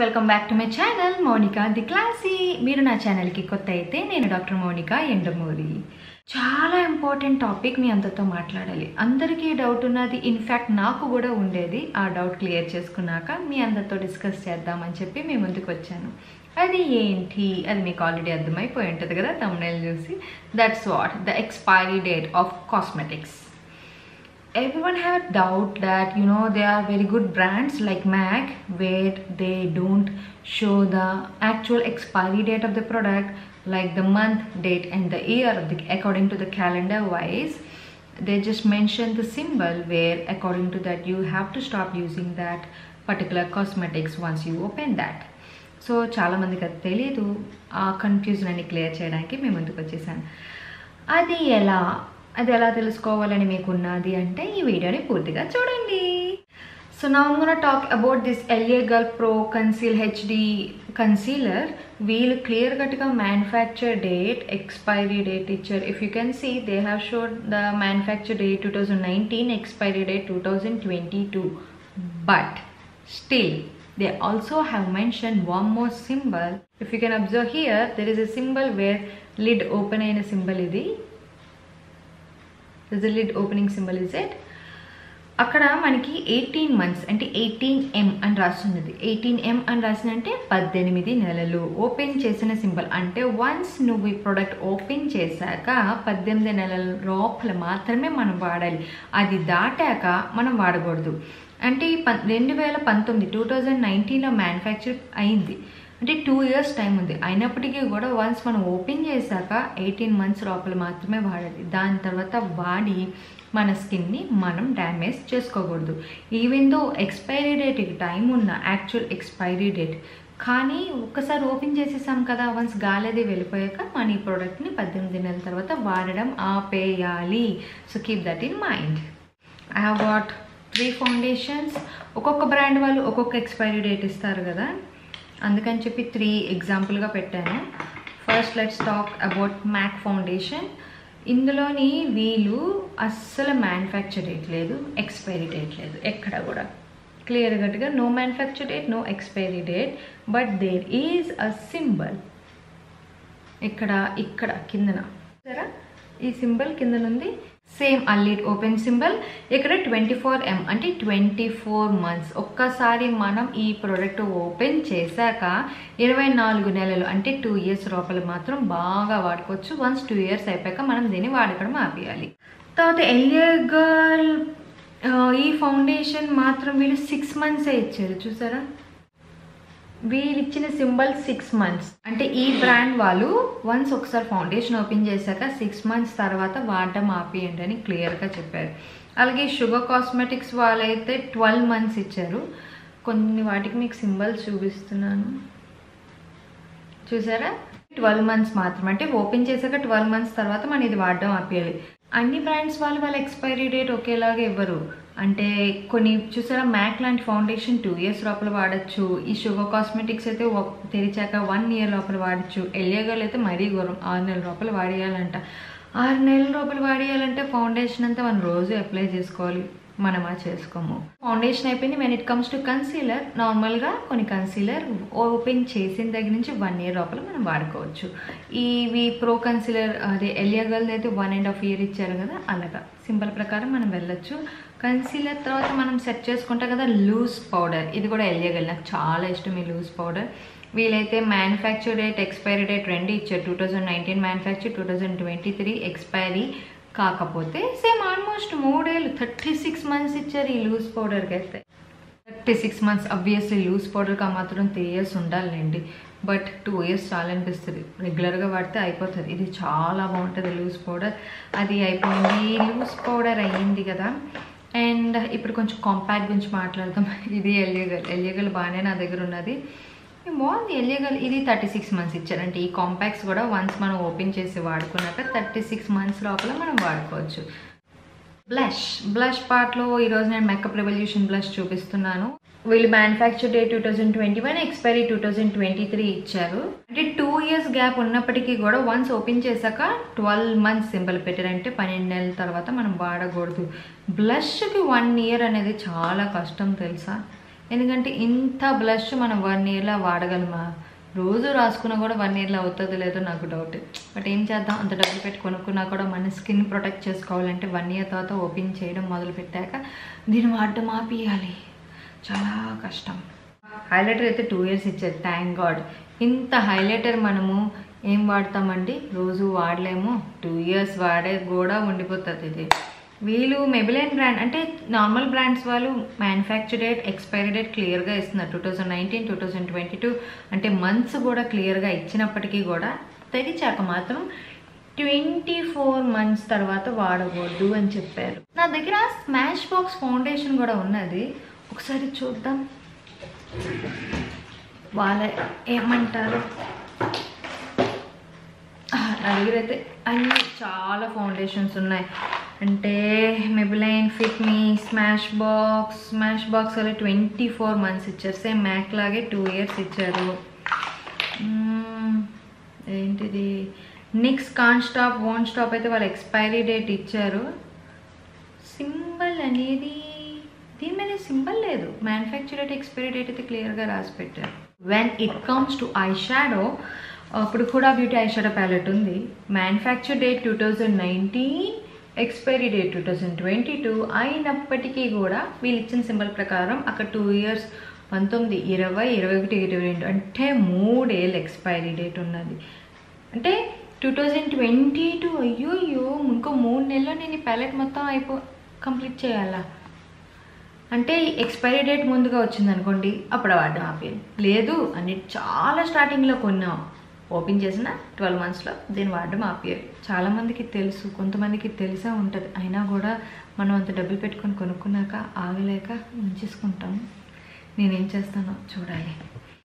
Welcome back to my channel Mounika the classy మీరు నా ఛానల్కి కొత్త అయితే నేను డాక్టర్ మౌనిక ఎండమూరి చాలా ఇంపార్టెంట్ టాపిక్ మీ అందరితో మాట్లాడాలి. అందరికీ డౌట్ ఉన్నది ఇన్ఫ్యాక్ట్ నాకు కూడా ఉండేది. ఆ డౌట్ క్లియర్ చేసుకున్నాక మీ అందరితో డిస్కస్ చేద్దామని చెప్పి మీ ముందుకు వచ్చాను. అది ఏంటి? అది మీకు ఆల్రెడీ అర్థమైపోయి ఉంటుంది కదా తమిళ చూసి. That's what the expiry date of cosmetics everyone have a doubt that you know there are very good brands like MAC where they don't show the actual expiry date of the product like the month date and the year of the, according to the calendar wise they just mention the symbol where according to that you have to stop using that particular cosmetics once you open that so చాలామందికి అది తెలియదు ఆ confusion అని clear చేయడానికి మేము ముందుకు వచ్చేసాను అది ఎలా అది ఎలా తెలుసుకోవాలని మీకు ఉన్నది అంటే ఈ వీడియోని పూర్తిగా చూడండి. సో నా ముందున talk about this LA girl pro conceal HD concealer వీళ్ళు క్లియర్ కట్గా మ్యానుఫ్యాక్చర్ డేట్ ఎక్స్పైరీ డేట్ ఇచ్చారు. If you can see they have showed the manufacture date two thousand nineteen expiry date two thousand twenty two but still they also have mentioned one more symbol. If you can observe here there is a symbol where lid open అయిన symbol ఇది. This is the lid opening symbol అక్కడ మనకి eighteen months అంటే eighteen M అని రాస్తున్నది. Eighteen M అని రాసిందంటే పద్దెనిమిది నెలలు. ఓపెన్ చేసిన సింబల్ అంటే వన్స్ నువ్వు ఈ ప్రోడక్ట్ ఓపెన్ చేశాక పద్దెనిమిది నెలల లోపల మాత్రమే మనం వాడాలి. అది దాటాక మనం వాడకూడదు. అంటే ఈ ప రెండు వేల పంతొమ్మిది టూ థౌజండ్ నైన్టీన్లో మ్యానుఫ్యాక్చర్ అయింది. అంటే టూ ఇయర్స్ టైం ఉంది. అయినప్పటికీ కూడా వన్స్ మనం ఓపెన్ చేశాక ఎయిటీన్ మంత్స్ లోపల మాత్రమే వాడాలి. దాని తర్వాత వాడి మన స్కిన్ని మనం డ్యామేజ్ చేసుకోకూడదు. ఈవెన్ దో ఎక్స్పైరీ డేట్కి టైం ఉన్న యాక్చువల్ ఎక్స్పైరీ డేట్ కానీ ఒక్కసారి ఓపెన్ చేసేసాం కదా వన్స్ గాలేది వెళ్ళిపోయాక మన ఈ ప్రోడక్ట్ని పద్దెనిమిది నెలల తర్వాత వాడడం ఆపేయాలి. So keep that in mind I have what three foundations ఒక్కొక్క బ్రాండ్ వాళ్ళు ఒక్కొక్క ఎక్స్పైరీ డేట్ ఇస్తారు కదా. అందుకని చెప్పి త్రీ ఎగ్జాంపుల్గా పెట్టాను. First let's talk about MAC foundation ఇందులోని వీళ్ళు అస్సలు మ్యానుఫ్యాక్చర్ డేట్ లేదు ఎక్స్పైరీ డేట్ లేదు ఎక్కడ కూడా. క్లియర్ కట్గా no manufacture date no expiry date but there is a symbol ఇక్కడ ఇక్కడ కిందన. సరే ఈ సింబల్ కిందనుంది. సేమ్ అల్లిడ్ ఓపెన్ సింబల్ ఇక్కడ ట్వంటీ ఫోర్ ఎం అంటే ట్వంటీ ఫోర్ మంత్స్ ఒక్కసారి మనం ఈ ప్రోడక్ట్ ఓపెన్ చేశాక ఇరవై నాలుగు నెలలు అంటే టూ ఇయర్స్ లోపల మాత్రం బాగా వాడుకోవచ్చు. వన్స్ టూ ఇయర్స్ అయిపోయాక మనం దీన్ని వాడకడం ఆపేయాలి. తర్వాత ఎలియర్ గర్ల్ ఈ ఫౌండేషన్ మాత్రం వీళ్ళు సిక్స్ మంత్సే ఇచ్చారు చూసారా? వీళ్ళు ఇచ్చిన సింబల్ సిక్స్ మంత్స్ అంటే ఈ బ్రాండ్ వాళ్ళు వన్స్ ఒకసారి ఫౌండేషన్ ఓపెన్ చేశాక సిక్స్ మంత్స్ తర్వాత వాడటం ఆపేయండి అని క్లియర్గా చెప్పారు. అలాగే షుగర్ కాస్మెటిక్స్ వాళ్ళైతే ట్వెల్వ్ మంత్స్ ఇచ్చారు. కొన్ని వాటికి మీకు సింబల్స్ చూపిస్తున్నాను. చూసారా? ట్వెల్వ్ మంత్స్ మాత్రం అంటే ఓపెన్ చేశాక ట్వెల్వ్ మంత్స్ తర్వాత మనం ఇది వాడడం ఆపేయాలి. అన్ని బ్రాండ్స్ వాళ్ళు వాళ్ళ ఎక్స్పైరీ డేట్ ఒకేలాగా ఇవ్వరు. అంటే కొన్ని చూసారా మ్యాక్ లాంటి ఫౌండేషన్ టూ ఇయర్స్ లోపల వాడచ్చు. ఈ షుగర్ కాస్మెటిక్స్ అయితే తెరిచాక వన్ ఇయర్ లోపల వాడచ్చు. ఎలియగల్ అయితే మరీ ఘోరం. ఆరు నెలల లోపల వాడేయాలంట. ఆరు నెలల లోపల వాడేయాలంటే ఫౌండేషన్ అంతా మనం రోజు అప్లై చేసుకోవాలి. మనమా చేసుకోము. ఫౌండేషన్ అయిపోయింది. When it comes to concealer నార్మల్గా కొన్ని కన్సీలర్ ఓపెన్ చేసిన దగ్గర నుంచి వన్ ఇయర్ లోపల మనం వాడుకోవచ్చు. ఇవి ప్రో కన్సీలర్ అదే ఎలియగల్ అయితే వన్ అండ్ హాఫ్ ఇయర్ ఇచ్చారు కదా అలాగా. సింపుల్ ప్రకారం మనం వెళ్ళొచ్చు. కన్సీలర్ తర్వాత మనం సెట్ చేసుకుంటాం కదా లూజ్ పౌడర్ ఇది కూడా ఎలియగల్ నాకు చాలా ఇష్టం ఈ లూజ్ పౌడర్ వీలైతే మ్యానుఫ్యాక్చర్ డేట్ ఎక్స్పైరీ డేట్ రెండు ఇచ్చారు. Two thousand nineteen manufacture two thousand twenty three expiry కాకపోతే సేమ్ ఆల్మోస్ట్ మూడేళ్ళు థర్టీ సిక్స్ మంత్స్ ఇచ్చారు ఈ లూజ్ పౌడర్కి అయితే. Thirty six months obviously loose పౌడర్కి ఆ మాత్రం త్రీ ఇయర్స్ ఉండాలండి. బట్ టూ ఇయర్స్ చాలనిపిస్తుంది. రెగ్యులర్గా వాడితే అయిపోతుంది. ఇది చాలా బాగుంటుంది లూజ్ పౌడర్. అది అయిపోయింది. లూజ్ పౌడర్ అయ్యింది కదా. అండ్ ఇప్పుడు కొంచెం కాంపాక్ట్ గురించి మాట్లాడదాం. ఇది ఎల్ఏగల్ ఎలియగల్ బాగానే నా దగ్గర ఉన్నది. బాగుంది ఎలియగల్ ఇది థర్టీ సిక్స్ మంత్స్ ఇచ్చారంటే ఈ కాంపాక్ట్స్ కూడా వన్స్ మనం ఓపెన్ చేసి వాడుకున్నాక థర్టీ సిక్స్ మంత్స్ లోపల మనం వాడుకోవచ్చు. బ్లష్ బ్లష్ పార్ట్లో ఈరోజు నేను మెకప్ రెవల్యూషన్ బ్లష్ చూపిస్తున్నాను. వీళ్ళు manufacture day two thousand twenty one expiry two thousand twenty three ఇచ్చారు. అంటే టూ ఇయర్స్ గ్యాప్ ఉన్నప్పటికీ కూడా వన్స్ ఓపెన్ చేశాక ట్వెల్వ్ మంత్స్ సింబల్ పెట్టారంటే పన్నెండు నెలల తర్వాత మనం వాడకూడదు. బ్లష్కి వన్ ఇయర్ అనేది చాలా కష్టం తెలుసా? ఎందుకంటే ఇంత బ్లష్ మనం వన్ ఇయర్లో వాడగలమా? రోజు రాసుకున్నా కూడా వన్ ఇయర్లో అవుతుందో లేదో నాకు డౌట్ బట్ ఏం చేద్దాం? అంత డబ్బులు పెట్టి కొనుక్కున్నా కూడా మన స్కిన్ ప్రొటెక్ట్ చేసుకోవాలంటే వన్ ఇయర్ తర్వాత ఓపెన్ చేయడం మొదలు పెట్టాక దీన్ని వాడడం ఆపియాలి. చాలా కష్టం. హైలైటర్ అయితే టూ ఇయర్స్ ఇచ్చారు థ్యాంక్ గాడ్ ఇంత హైలైటర్ మనము ఏం వాడతామండి? రోజు వాడలేము. టూ ఇయర్స్ వాడే కూడా ఉండిపోతుంది ఇది. వీళ్ళు మెబిలైన్ బ్రాండ్ అంటే నార్మల్ బ్రాండ్స్ వాళ్ళు మ్యానుఫ్యాక్చర్ డేట్ ఎక్స్పైరీ డేట్ క్లియర్గా ఇస్తున్నారు. Two thousand nineteen two thousand twenty two అంటే మంత్స్ కూడా క్లియర్గా ఇచ్చినప్పటికీ కూడా తెగిచాక మాత్రం ట్వంటీ ఫోర్ మంత్స్ తర్వాత వాడకూడదు అని చెప్పారు. నా దగ్గర స్మాష్ బాక్స్ ఫౌండేషన్ కూడా ఉన్నది. ఒకసారి చూద్దాం. వాళ్ళ ఏమంటారు? నా దగ్గర అయితే అన్ని చాలా ఫౌండేషన్స్ ఉన్నాయి. అంటే Maybelline fit me smash box smash box వాళ్ళు ట్వంటీ ఫోర్ మంత్స్ ఇచ్చారు. సేమ్ మ్యాక్ లాగే టూ ఇయర్స్ ఇచ్చారు. ఏంటిది? NYX can't stop won't stop అయితే వాళ్ళు ఎక్స్పైరీ డేట్ ఇచ్చారు. సింబల్ అనేది దీని మీద సింబల్ లేదు. మ్యానుఫ్యాక్చర్ డేట్ ఎక్స్పైరీ డేట్ అయితే క్లియర్గా రాసి పెట్టారు. When it comes to eye shadow అప్పుడు కూడా బ్యూటీ ఐ షాడో ప్యాలెట్ ఉంది. Manufacture date two thousand nineteen expiry date two thousand twenty two అయినప్పటికీ కూడా వీళ్ళు ఇచ్చిన సింబల్ ప్రకారం అక్కడ టూ ఇయర్స్ పంతొమ్మిది ఇరవై ఇరవై ఒకటి ఇరవై రెండు అంటే మూడేళ్ళు ఎక్స్పైరీ డేట్ ఉన్నది. అంటే టూ థౌజండ్ ట్వంటీ టూ అయ్యో అయ్యో ఇంకో మూడు నెలల్లో నేను ఈ ప్యాలెట్ మొత్తం అయిపో కంప్లీట్ చేయాలా? అంటే ఎక్స్పైరీ డేట్ ముందుగా వచ్చింది అనుకోండి అప్పుడు వాడడం ఆపేది లేదు అని చాలా స్టార్టింగ్లో కొన్నాం. ఓపెన్ చేసిన ట్వెల్వ్ మంత్స్లో దీన్ని వాడడం ఆపేయాలి. చాలామందికి తెలుసు కొంతమందికి తెలిసే ఉంటుంది. అయినా కూడా మనం అంత డబ్బులు పెట్టుకొని కొనుక్కున్నాక ఆగలేక ఉంచేసుకుంటాం నేనేం చేస్తానో చూడాలి.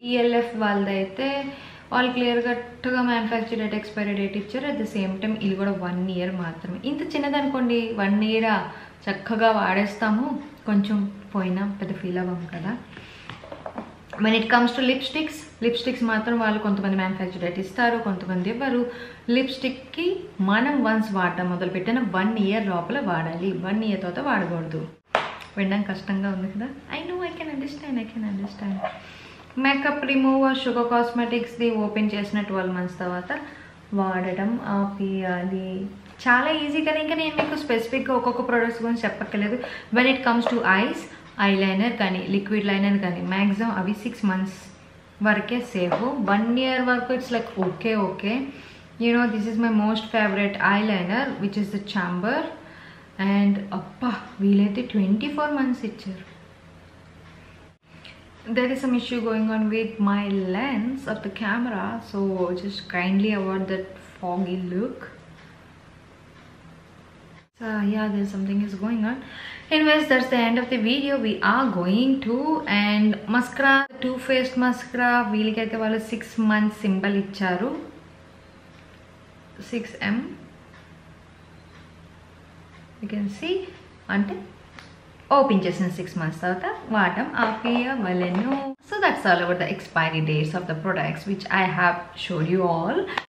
ఈఎల్ఎఫ్ వాళ్ళదైతే వాళ్ళు క్లియర్ కట్గా మ్యానుఫ్యాక్చర్ డేట్ ఎక్స్పైరీ డేట్ ఇచ్చారు. అట్ ద సేమ్ టైం ఇది కూడా వన్ ఇయర్ మాత్రమే. ఇంత చిన్నదనుకోండి వన్ ఇయరా చక్కగా వాడేస్తాము. కొంచెం పోయినా పెద్ద ఫీల్ అవ్వము కదా. When it comes to lipsticks lipsticks మాత్రం వాళ్ళు కొంతమంది మ్యానుఫ్యాక్చర్ అయితే ఇస్తారు కొంతమంది ఇవ్వరు. లిప్స్టిక్కి మనం వన్స్ వాడటం మొదలుపెట్టిన వన్ ఇయర్ లోపల వాడాలి. వన్ ఇయర్ తర్వాత వాడకూడదు. వినడం కష్టంగా ఉంది కదా? I know I can understand I can understand makeup remover Sugar కాస్మెటిక్స్ది open చేసిన ట్వెల్వ్ మంత్స్ తర్వాత వాడడం ఆపేయాలి. చాలా ఈజీ ఇంకా నేను మీకు స్పెసిఫిక్గా ఒక్కొక్క ప్రోడక్ట్స్ గురించి చెప్పక్కర్లేదు. When it comes to eyes eye liner కానీ లిక్విడ్ లైనర్ కానీ మ్యాక్సిమం అవి సిక్స్ మంత్స్ వరకే సేఫ్. వన్ ఇయర్ వరకు it's like okay okay you know this is my most favourite eye liner which is the Chambor and అప్పా వీలైతే twenty four months ఇచ్చారు. There is some issue going on with my lens of the camera so just kindly avoid that foggy look. So yeah there's something is going on anyways that's the end of the video we are going to and mascara two faced mascara వీళ్ళకైతే వాళ్ళు six months symbol ఇచ్చారు six M you can see అంటే open చేసిన six months తర్వాత వాడటం ఆపేయవలెను so that's all about the expiry dates of the products which I have showed you all